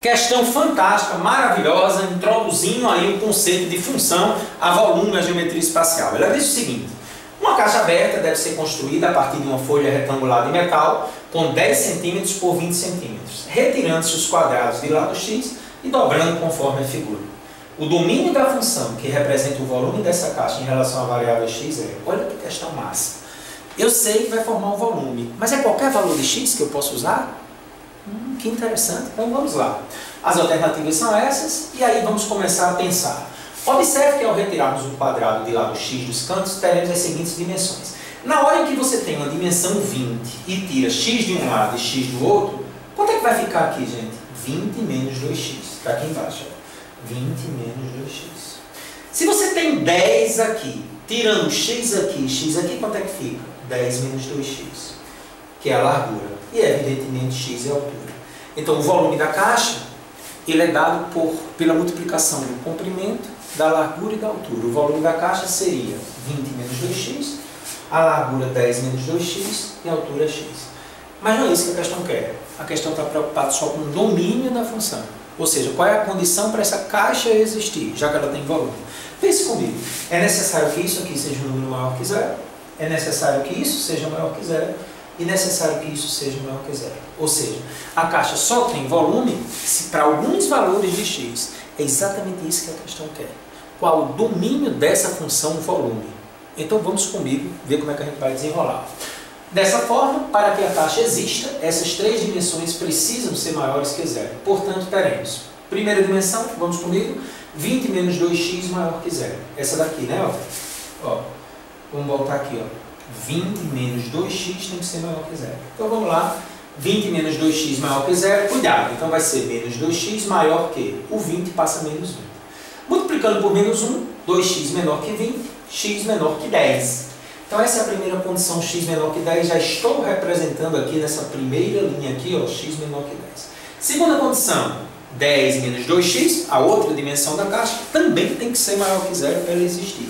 Questão fantástica, maravilhosa, introduzindo aí o conceito de função a volume na geometria espacial. Ela diz o seguinte, uma caixa aberta deve ser construída a partir de uma folha retangular de metal com 10 cm por 20 cm, retirando-se os quadrados de lado x e dobrando conforme a figura. O domínio da função que representa o volume dessa caixa em relação à variável x é, olha que questão massa. Eu sei que vai formar um volume, mas é qualquer valor de x que eu posso usar? Hum, que interessante. Então vamos lá. As alternativas são essas e aí vamos começar a pensar. Observe que ao retirarmos um quadrado de lado x dos cantos, teremos as seguintes dimensões. Na hora em que você tem uma dimensão 20 e tira x de um lado e x do outro, quanto é que vai ficar aqui, gente? 20 menos 2x. Está aqui embaixo. 20 menos 2x. Se você tem 10 aqui, tirando x aqui e x aqui, quanto é que fica? 10 menos 2x, que é a largura e evidentemente x é a altura. Então o volume da caixa ele é dado por, pela multiplicação do comprimento, da largura e da altura. O volume da caixa seria 20 menos 2x, a largura 10 menos 2x e a altura x. Mas não é isso que a questão quer. A questão está preocupada só com o domínio da função. Ou seja, qual é a condição para essa caixa existir, já que ela tem volume. Pense comigo. É necessário que isso aqui seja um número maior que zero? É necessário que isso seja maior que zero? E necessário que isso seja maior que zero. Ou seja, a caixa só tem volume se para alguns valores de x. É exatamente isso que a questão quer. Qual o domínio dessa função volume? Então vamos comigo ver como é que a gente vai desenrolar. Dessa forma, para que a caixa exista, essas três dimensões precisam ser maiores que zero. Portanto, teremos, primeira dimensão, vamos comigo, 20 menos 2x maior que zero. Essa daqui, né? Ó, ó vamos voltar aqui. Ó. 20 menos 2x tem que ser maior que zero. Então vamos lá, 20 menos 2x maior que zero, cuidado, então vai ser menos 2x maior que, o 20 passa menos 20. Multiplicando por menos 1, 2x menor que 20, x menor que 10. Então essa é a primeira condição, x menor que 10, já estou representando aqui nessa primeira linha aqui, ó, x menor que 10. Segunda condição, 10 menos 2x, a outra dimensão da caixa, também tem que ser maior que zero para ela existir.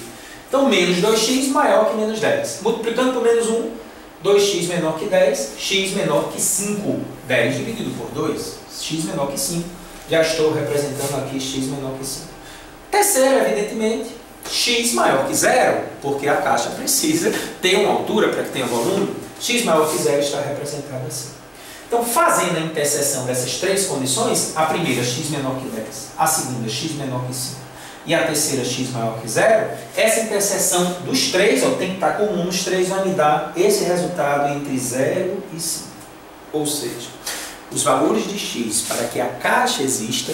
Então, menos 2x maior que menos 10. Multiplicando por menos 1, 2x menor que 10, x menor que 5. 10 dividido por 2, x menor que 5. Já estou representando aqui x menor que 5. Terceiro, evidentemente, x maior que zero, porque a caixa precisa ter uma altura para que tenha volume. x maior que zero está representado assim. Então, fazendo a interseção dessas três condições, a primeira x menor que 10, a segunda x menor que 5, e a terceira x maior que zero, essa interseção dos três, ó, tem que estar comum nos três, vai me dar esse resultado entre 0 e 5. Ou seja, os valores de x para que a caixa exista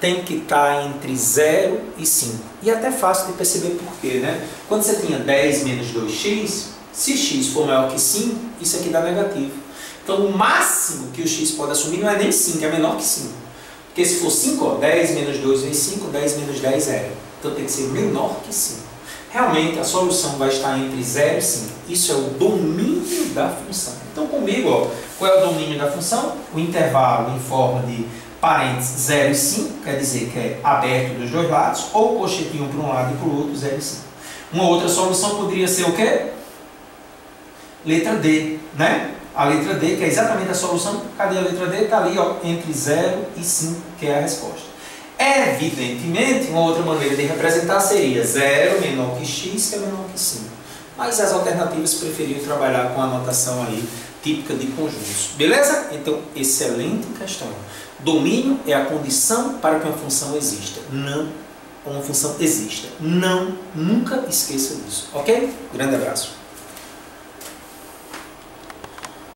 tem que estar entre 0 e 5. E é até fácil de perceber por quê, né? Quando você tinha 10 menos 2x, se x for maior que 5, isso aqui dá negativo. Então o máximo que o x pode assumir não é nem 5, é menor que 5. Porque se for 5, ó, 10 menos 2 vezes 5, 10 menos 10, 0. Então tem que ser menor que 5. Realmente a solução vai estar entre 0 e 5. Isso é o domínio da função. Então comigo, ó, qual é o domínio da função? O intervalo em forma de parênteses 0 e 5, quer dizer que é aberto dos dois lados, ou cochetinho para um lado e para o outro, 0 e 5. Uma outra solução poderia ser o quê? Letra D, né? a letra D, que é exatamente a solução. Cadê a letra D? Está ali, ó, entre 0 e 5, que é a resposta. Evidentemente, uma outra maneira de representar seria 0 menor que x, que é menor que 5. Mas as alternativas preferiam trabalhar com a notação aí típica de conjuntos. Beleza? Então, excelente questão. Domínio é a condição para que uma função exista. Não uma função exista. Não, nunca esqueça disso. Ok? Grande abraço.